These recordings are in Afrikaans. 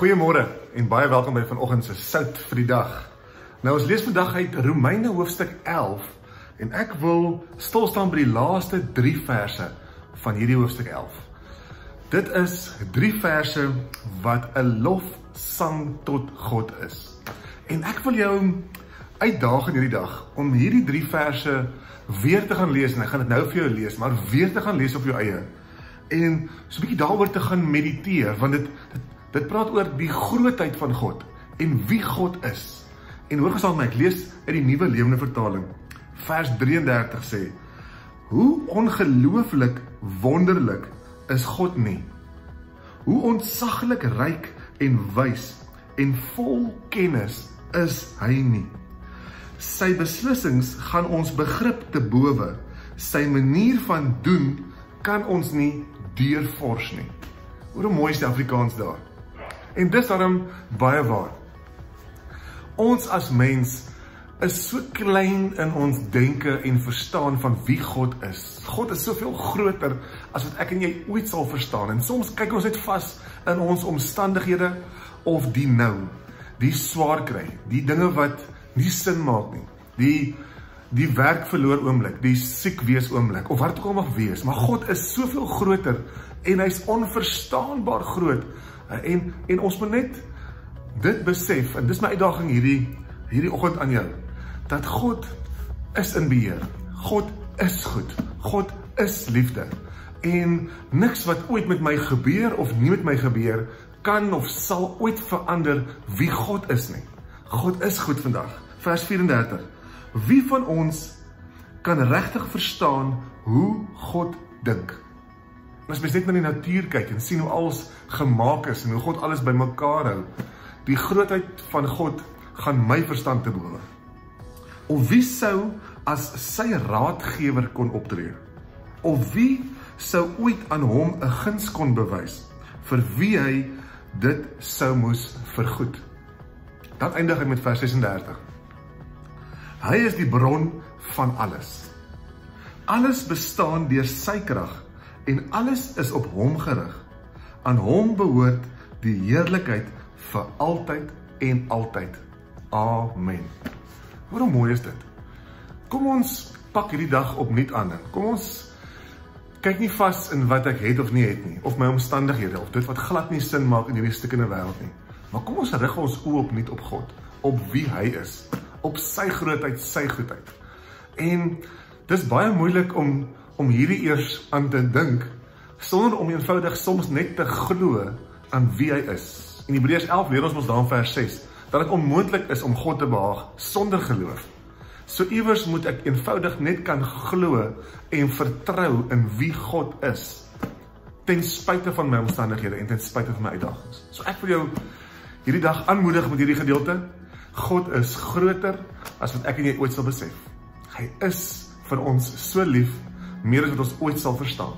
Goeiemôre en baie welkom by vanoggend se sout vir die dag. Nou ons lees vandag uit Romeine hoofstuk 11 en ek wil stil staan by die laaste 3 verse van hierdie hoofstuk 11. Dit is 3 verse wat 'n lofsang tot God is. En ek wil jou uitdaag in hierdie dag om hierdie 3 verse weer te gaan lees en ek gaan dit nou vir jou lees, maar weer te gaan lees op jou eie en so 'n bietjie daaroor te gaan mediteer want dit dit Dit praat oor die grootheid van God en wie God is. En hoor gesaam my, ek lees uit die Nuwe Lewende Vertaling. Vers 33 sê: Hoe ongelooflik wonderlik is God nie. Hoe ontsaglik ryk en wys en vol kennis is hy nie. Sy beslissings gaan ons begrip te bowe. Sy manier van doen kan ons nie deurvors nie. Hoe mooi die Afrikaans daar. En dis daarom baie waar. Ons as mens is so klein in ons denke en verstaan van wie God is. God is soveel groter as wat ek en jy ooit sal verstaan. En soms kyk ons net vas in ons omstandighede of die nou, die swaar kry, die dinge wat nie sin maak nie. Die die werk verloor oomblik, die siek wees oomblik of wat ook al mag wees, maar God is soveel groter en hy's onverstaanbaar groot En en ons moet net dit besef en dis my uitdaging hierdie hierdie oggend aan jou dat God is in beheer. God is goed. God is liefde. En niks wat ooit met my gebeur of nie met my gebeur kan of sal ooit verander wie God is nie. God is goed vandag. Vers 34. Wie van ons kan regtig verstaan hoe God dink? As mens net na die natuur kyk en sien hoe alles gemaak is en hoe God alles bymekaar hou, die grootheid van God gaan my verstand te bowe. Of wie sou as sy raadgewer kon optree? Of wie sou ooit aan hom 'n guns kon bewys vir wie hy dit sou moes vergoed? Dan eindig ek met vers 36. Hy is die bron van alles. Alles bestaan deur sy krag en alles is op hom gerig. Aan hom behoort die heerlikheid vir altyd en altyd. Amen. Hoe mooi is dit? Kom ons pak hierdie dag opnuut aan. Kom ons kyk nie vas in wat ek het of nie het nie of my omstandighede of dit wat glad nie sin maak in hierdie stukkende wêreld nie. Maar kom ons rig ons oë opnuut op God, op wie hy is, op sy grootheid, sy goedheid. En dis baie moeilik om om hierdie eers aan te dink sonder om eenvoudig soms net te glo aan wie hy is. In Hebreërs 11 leer ons mos daar in vers 6 dat dit onmoontlik is om God te behaag sonder geloof. So iewers moet ek eenvoudig net kan glo en vertrou in wie God is ten spyte van my omstandighede en ten spyte van my uitdagings. So ek wil jou hierdie dag aanmoedig met hierdie gedeelte. God is groter as wat ek en jy ooit sal besef. Hy is vir ons so lief meer as wat ons ooit sal verstaan.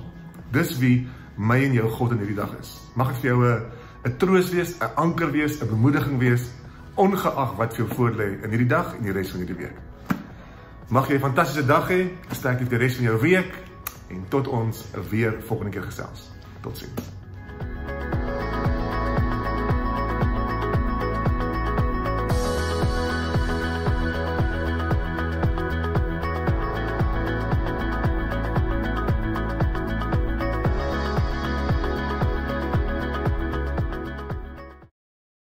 Dis wie my en jou God in hierdie dag is. Mag dit vir jou 'n 'n troos wees, 'n anker wees, 'n bemoediging wees ongeag wat vir jou voorlê in hierdie dag en die res van hierdie week. Mag jy 'n fantastiese dag hê, sterkte die res van jou week en tot ons weer volgende keer gesels. Totsiens.